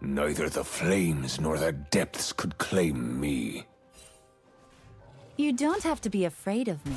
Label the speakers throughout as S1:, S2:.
S1: Neither the flames nor the depths could claim me.
S2: You don't have to be afraid of me.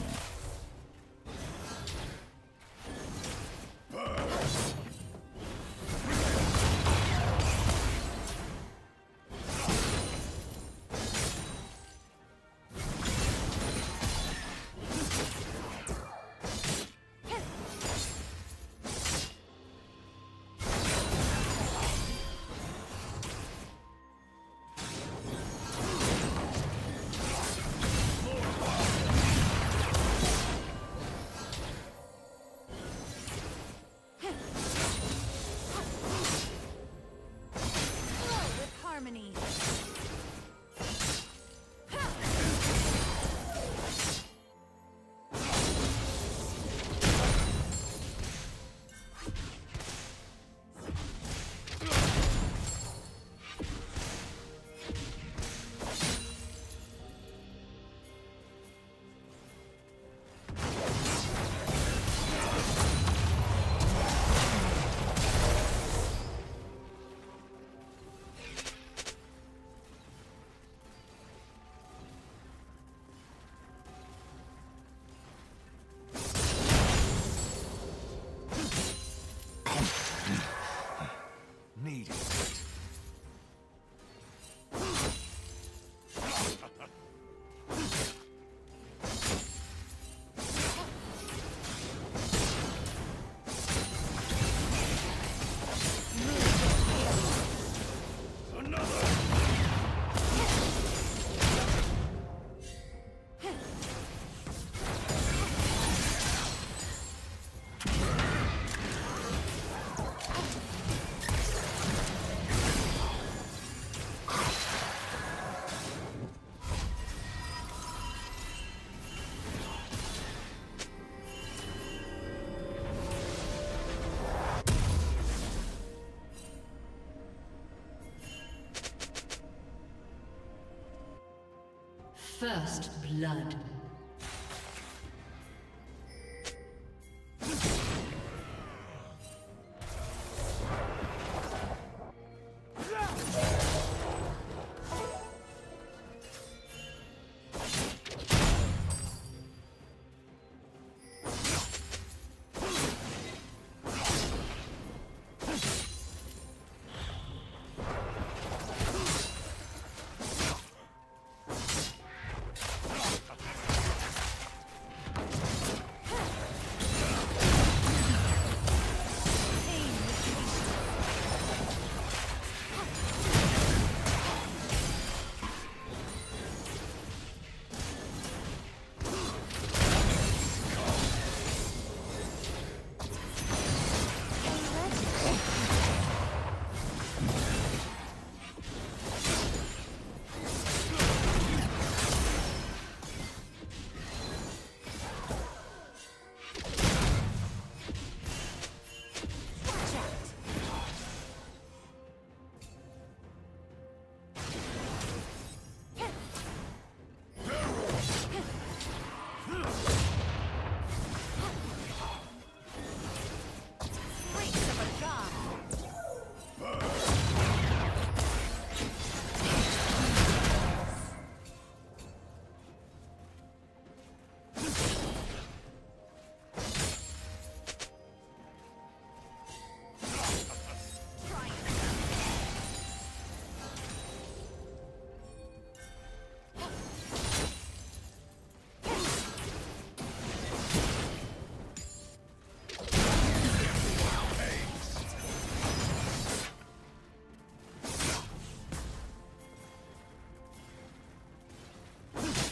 S3: First blood.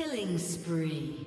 S3: Killing spree.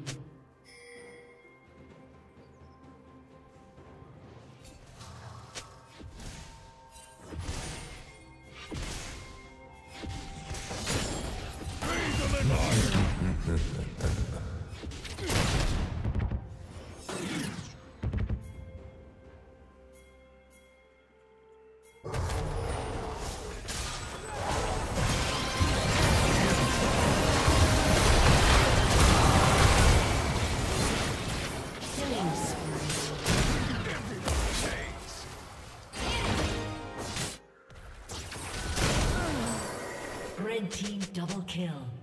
S3: Kill.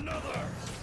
S3: another!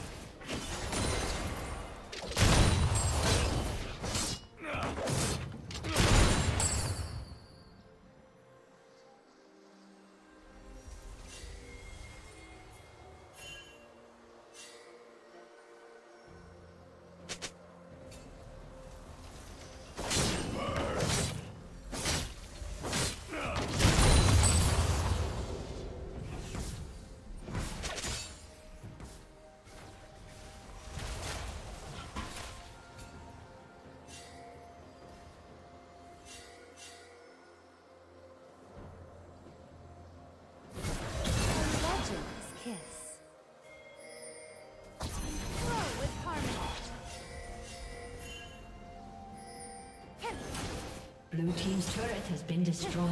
S3: Turret has been destroyed.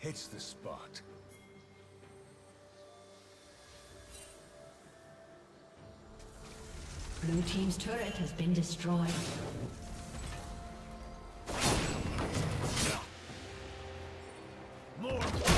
S1: Hits the spot.
S3: Blue Team's turret has been destroyed.
S2: Chaos.